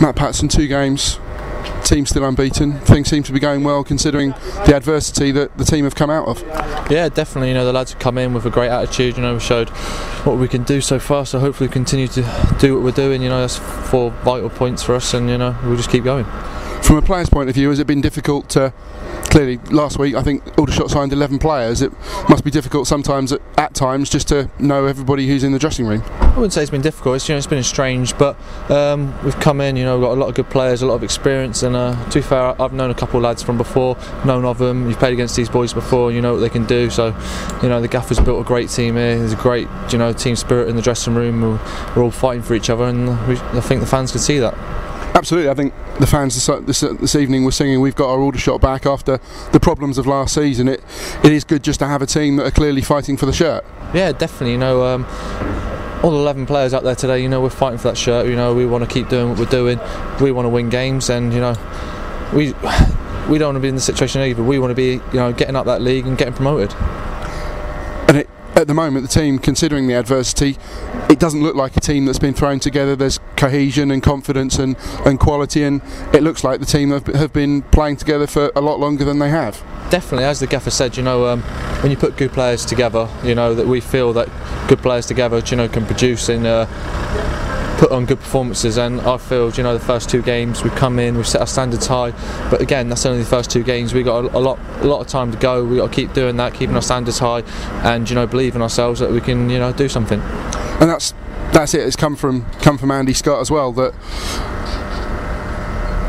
Matt Paterson, two games, team still unbeaten. Things seem to be going well considering the adversity that the team have come out of. Yeah, definitely. You know, the lads have come in with a great attitude. You know, we showed what we can do so far. So hopefully, we continue to do what we're doing. You know, that's four vital points for us, and you know, we'll just keep going. From a player's point of view, has it been difficult to? Clearly, last week I think Aldershot signed 11 players. It must be difficult sometimes, at, at times, just to know everybody who's in the dressing room. I wouldn't say it's been difficult. It's, you know, it's been strange, but um, we've come in. You know, we've got a lot of good players, a lot of experience, and uh, to be fair, I've known a couple of lads from before, known of them. You've played against these boys before, you know what they can do. So, you know, the Gaffer's built a great team here. There's a great, you know, team spirit in the dressing room. We're, we're all fighting for each other, and we, I think the fans can see that. Absolutely, I think the fans this, this, this, evening were singing we've got our Aldershot back after the problems of last season. It it is good just to have a team that are clearly fighting for the shirt. Yeah, definitely. You know, um, all 11 players out there today, you know, we're fighting for that shirt. You know, we want to keep doing what we're doing. We want to win games, and you know, we we don't want to be in the situation either. We want to be, you know, getting up that league and getting promoted. At the moment, the team, considering the adversity, it doesn't look like a team that's been thrown together. There's cohesion and confidence and, and quality, and it looks like the team have, have been playing together for a lot longer than they have. Definitely, as the gaffer said, you know, um, when you put good players together, you know that we feel that good players together, you know, can produce in. Uh, put on good performances and I feel you know the first two games we've come in we've set our standards high but again that's only the first two games we've got a, a lot a lot of time to go we've got to keep doing that keeping our standards high and you know believe in ourselves that we can you know do something. And that's that's it it's come from come from Andy Scott as well that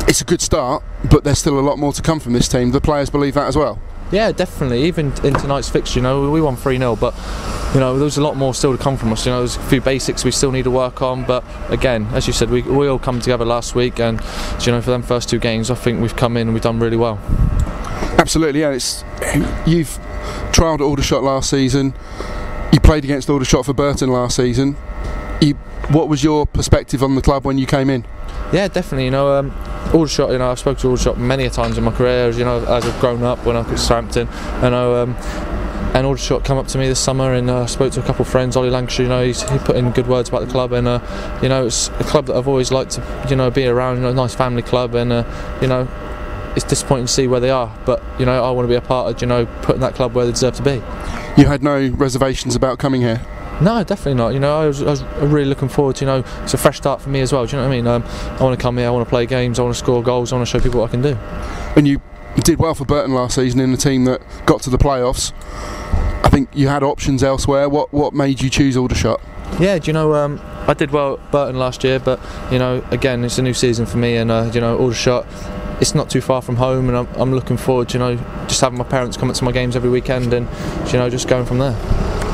it's a good start but there's still a lot more to come from this team the players believe that as well yeah, definitely. Even in tonight's fixture, you know, we won 3 0, but, you know, there's a lot more still to come from us. You know, there's a few basics we still need to work on, but again, as you said, we, we all come together last week, and, you know, for them first two games, I think we've come in and we've done really well. Absolutely, yeah. It's, you've trialled at Aldershot last season, you played against Aldershot for Burton last season. You, what was your perspective on the club when you came in? Yeah, definitely. You know, um, Aldershot. You know, I've spoken to Aldershot many times in my career. You know, as I've grown up when I was at Southampton. I know. Um, and Aldershot come up to me this summer and uh, spoke to a couple of friends. Ollie Lancashire, you know, he's, he put in good words about the club, and uh, you know, it's a club that I've always liked to, you know, be around. You know, a nice family club, and uh, you know, it's disappointing to see where they are. But you know, I want to be a part of, you know, putting that club where they deserve to be. You had no reservations about coming here. No, definitely not. You know, I was, I was, really looking forward to, you know, it's a fresh start for me as well. Do you know what I mean? Um, I want to come here, I want to play games, I want to score goals, I want to show people what I can do. And you did well for Burton last season in the team that got to the playoffs. I think you had options elsewhere. What what made you choose Aldershot? Yeah, do you know, um, I did well at Burton last year, but, you know, again, it's a new season for me, and, uh, you know, Aldershot it's not too far from home, and I'm, I'm looking forward, to, you know, just having my parents come to my games every weekend, and you know, just going from there.